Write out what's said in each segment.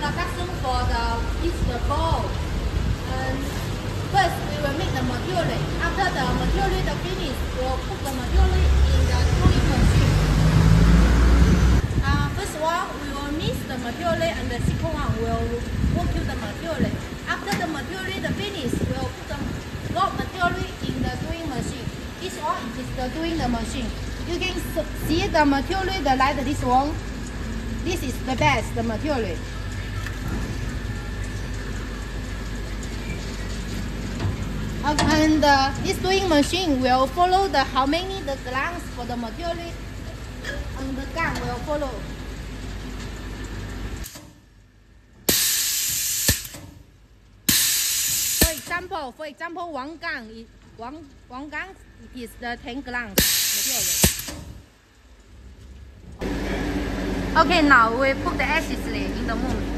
the for the is the ball. And first we will make the material. After the material the finish we'll put the material in the tooling machine. Uh, first one, we will mix the material and the second one will work the material. After the material the finish we'll put the raw material in the doing machine. This one is the doing the machine. You can see the material the like this one. This is the best the material. And uh, this doing machine will follow the how many the glance for the material and the gun will follow. For example, for example, one gun is one one gun is the 10 glance material. Okay, now we put the ashes in the moon.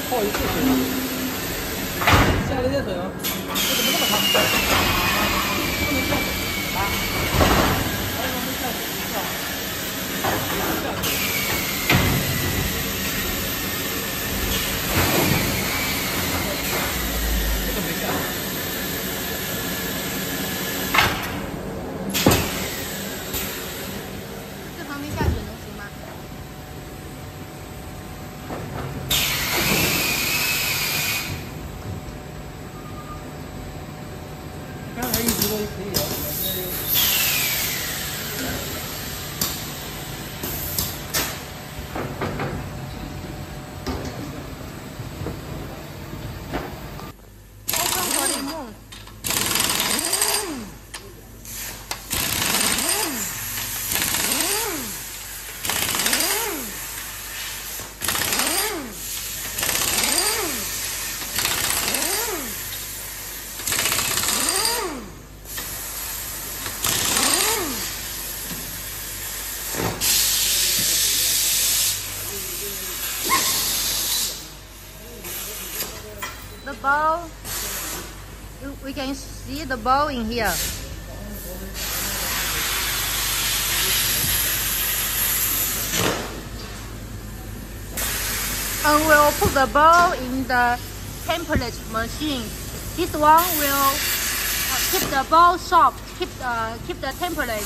泡一次水吗？下了热水吗？这怎么那么烫？我不用考虑 ball we can see the ball in here and we'll put the ball in the temperature machine this one will uh, keep the ball soft keep the keep the temperature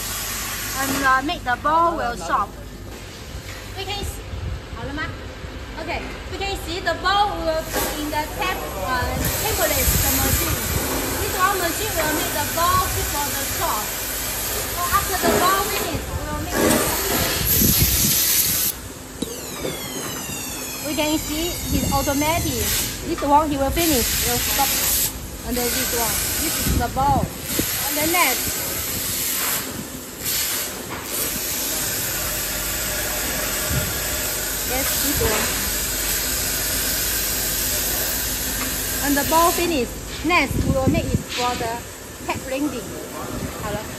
and uh, make the ball will soft we can 好了吗 Okay, we can see the ball will put in the tap uh, the machine. This one machine will make the ball fit for the shot. So after the ball finish, we will make the We can see it's automatic. This one he will finish, will stop. And then this one, this is the ball. And the next, yes, this one. And the ball finish. Next, we will make it for the tap landing.